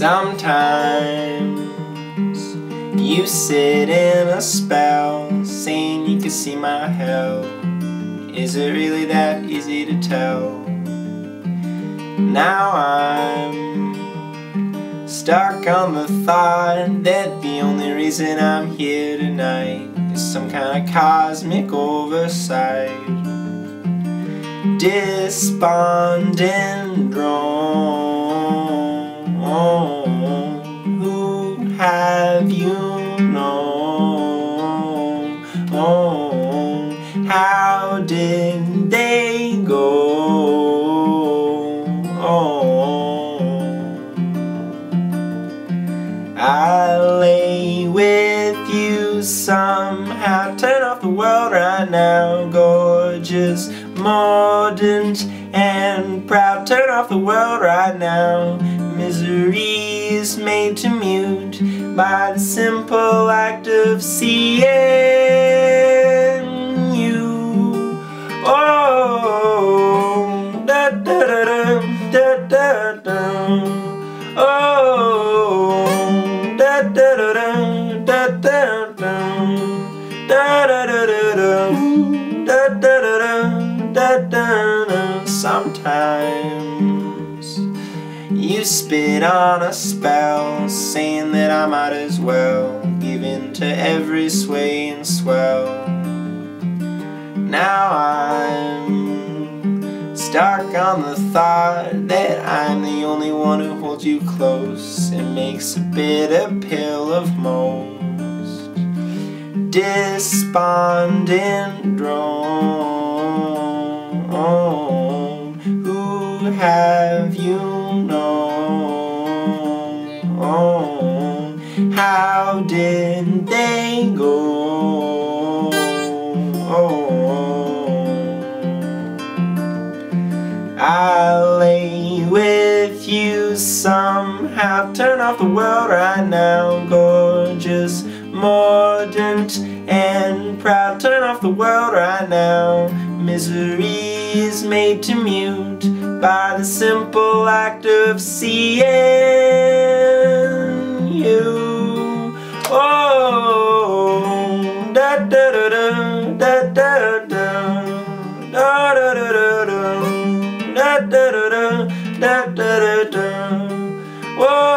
Sometimes you sit in a spell saying you can see my hell. Is it really that easy to tell? Now I'm stuck on the thought that the only reason I'm here tonight is some kind of cosmic oversight. Despondent drone. Known? How did they go? I lay with you somehow. Turn off the world right now, gorgeous, mordant, and proud. Turn off the world right now misery is made to mute by the simple act of seeing da da da da da. Sometimes. You spit on a spell, saying that I might as well give in to every sway and swell. Now I'm stuck on the thought that I'm the only one who holds you close and makes a bitter pill of most despondent drone. Who have you? Known? How did they go? I somehow. Turn off the world right now, gorgeous, mordant, and proud. Turn off the world right now. Misery is made to mute by the simple act of seeing. you. da da da da da da da da da da da da da da da da da da Whoa,